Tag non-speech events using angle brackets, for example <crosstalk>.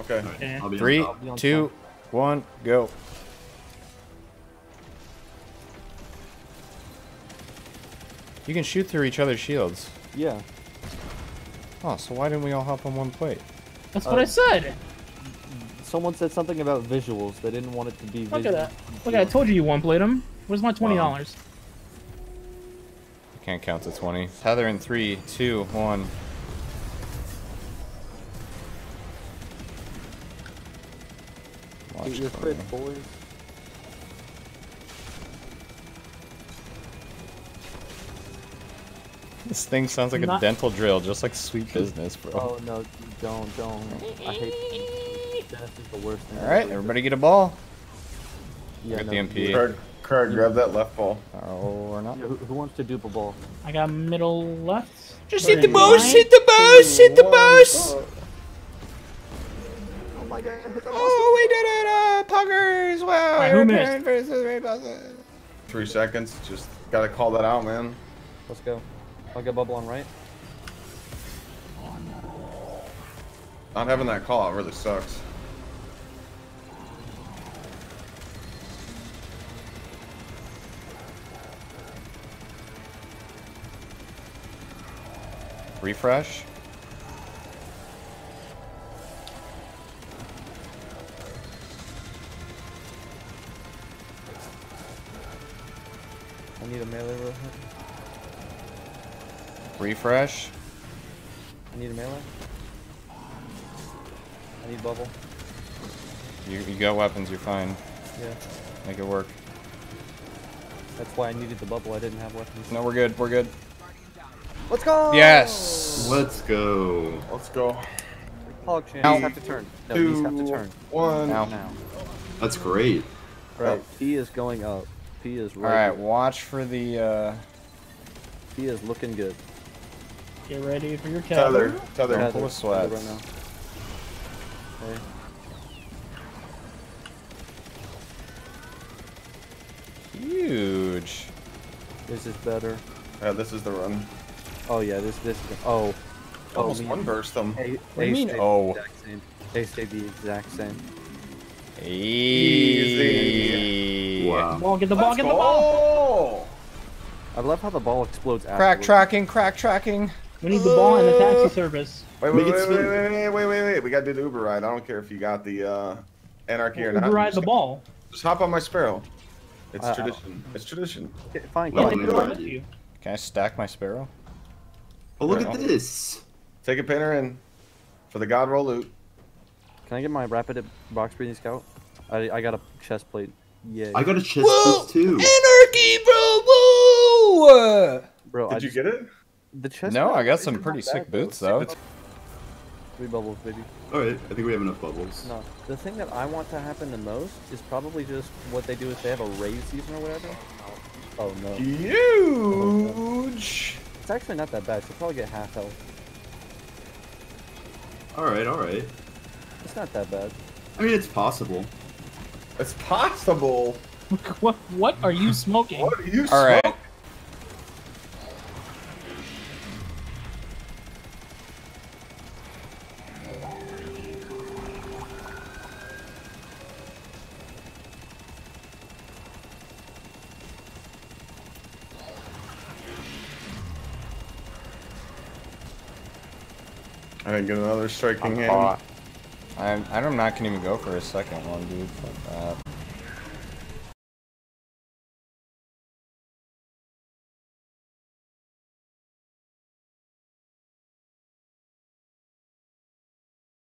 Okay. Okay. I'll be on Three, on two, one, go. You can shoot through each other's shields. Yeah. Oh, so why didn't we all hop on one plate? That's uh, what I said. Someone said something about visuals. They didn't want it to be Look visual. at that. Look, I told you you one played them. Where's my twenty dollars? I can't count to 20. Tether in three, two, one. Watch Get your for crit, boys. This thing sounds like a dental drill, just like sweet business, bro. Oh no, don't, don't. I hate. Death is the worst thing. All right, everybody get a ball. Yeah, Get no, the MP. Card, card, grab that left ball. Oh, or not. yeah, Who, who wants to dupe a ball? I got middle left. Just hit the in boss, hit the boss, hit the boss. Oh, Oh my god! Oh, we did it, uh, puggers. Wow, Alright, who missed? versus raid bosses. Three seconds. Just gotta call that out, man. Let's go. I'll get bubble on right. Not having that call out really sucks. Refresh. I need a melee real quick. Refresh. I need a melee. I need bubble. You, you got weapons, you're fine. Yeah. Make it work. That's why I needed the bubble. I didn't have weapons. No, we're good, we're good. Let's go! Yes! Let's go. Let's go. Hog champ. Ow. These have to turn. No, these have to Two, turn. One. Now. Now. That's great. Right. he is going up. P is right. Alright, watch for the, uh... P is looking good. Get ready for your Tether. tether. Tether. Yeah. Tether, full of tether. Right now. Okay. Huge. This is better? Yeah, this is the run. Oh yeah, this this is oh. Oh, Almost one burst them. A, What do you A mean, stayed oh? The exact same. A stayed the exact same. Easy. Wow. Ball, get the ball, Let's get the ball. go! I love how the ball explodes Crack tracking, crack tracking. We need the ball and the taxi service. Wait, wait, wait, wait, wait, wait, wait, wait, wait. We gotta do the Uber ride. I don't care if you got the uh, anarchy or not. Override Just- the ball. Just hop on my sparrow. It's Uh, tradition. It's tradition. Okay, fine. Yeah, fine. they I'm put it gonna with ride you. Can I stack my sparrow? Oh, look Right. at this. Take a painter in for the God roll loot. Can I get my rapid box breathing scout? I I got a chest plate. Yeah. I got a chest piece too. Anarchy, bro! Woo! Bro, I Did you just, get it? the chest? No, I got some not pretty bad, sick boots though. Three bubbles, baby. Alright, I think we have enough bubbles. No, the thing that I want to happen the most is probably just what they do is they have a raid season or whatever. Oh no, Huge. it's actually not that bad. She'll probably get half health. Alright, alright. It's not that bad. I mean, it's possible. It's possible. <laughs> What? What are you smoking? What are you All right. smoking? I didn't get another striking I'm hand. I'm, I'm not gonna even go for a second one, dude. Fuck that.